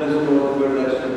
Mas o próprio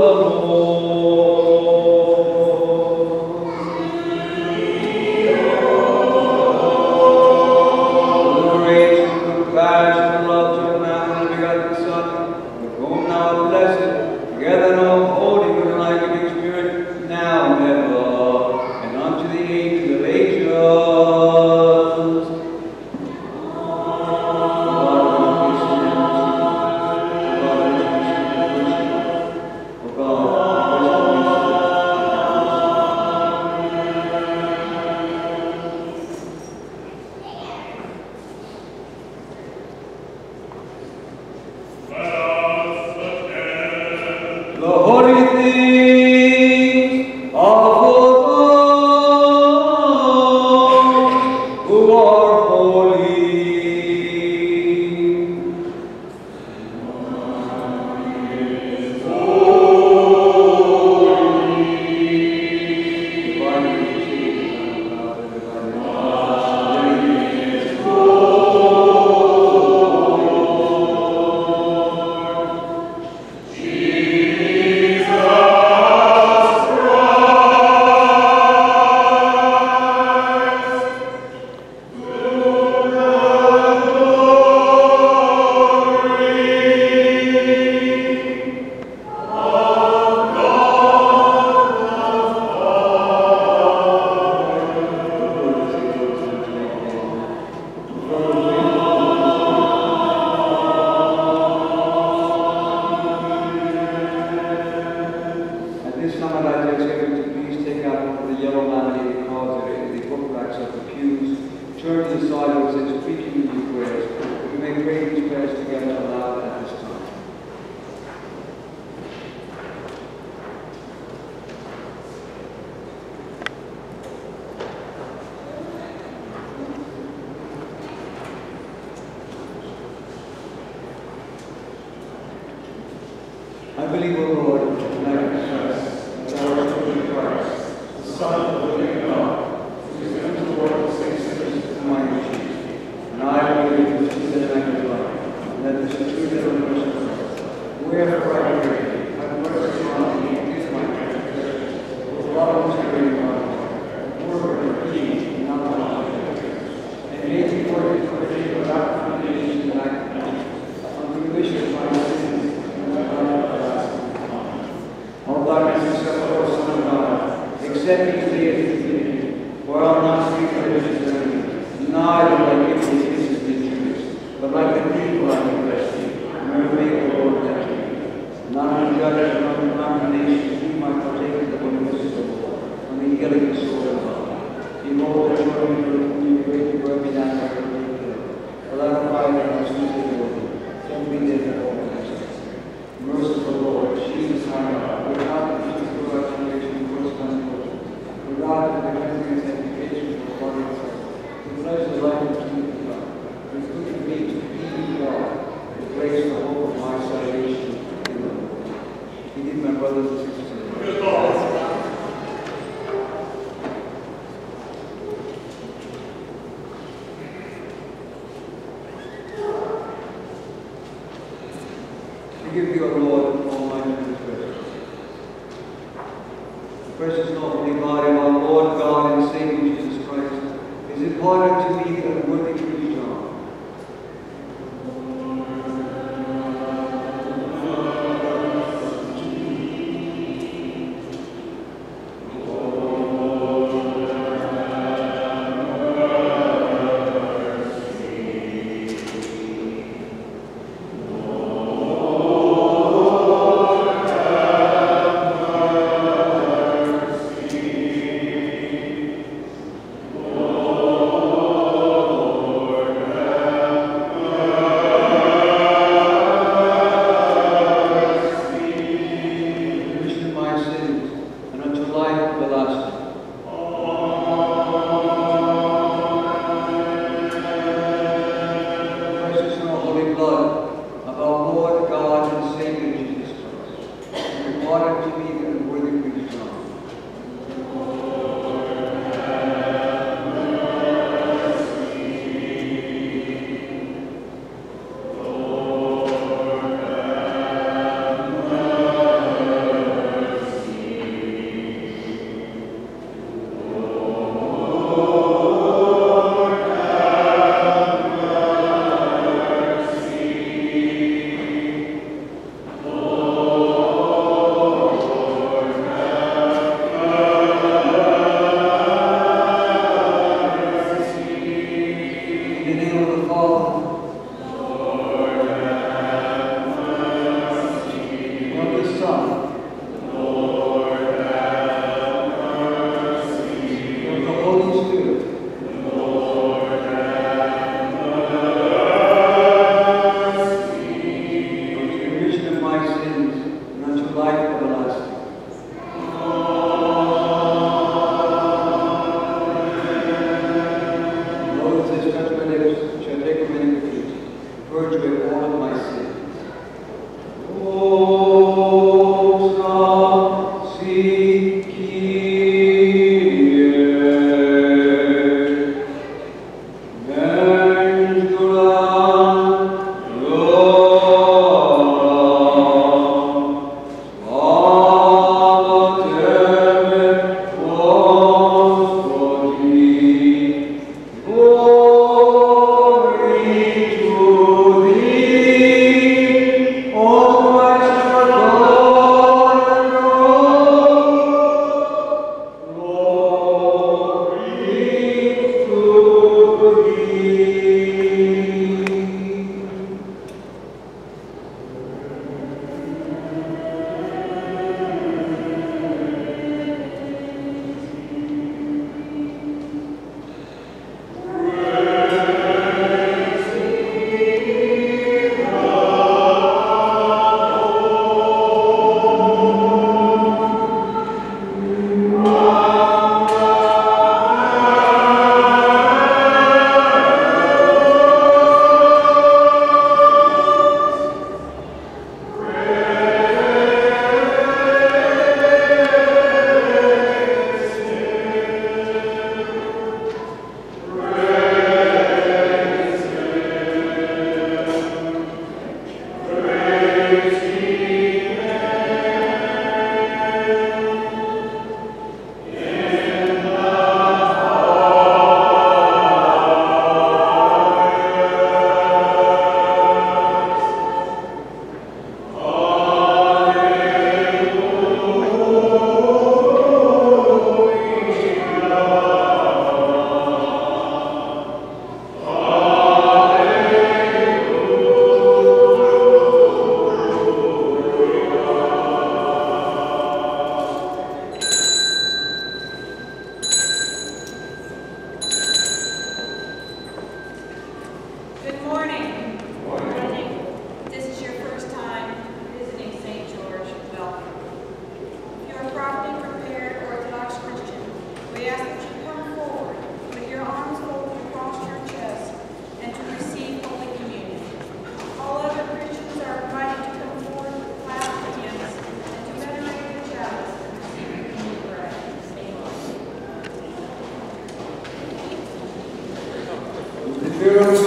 乐融 I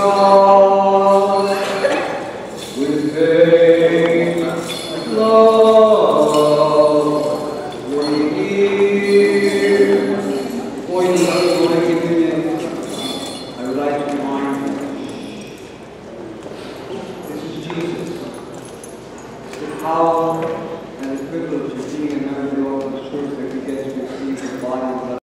fear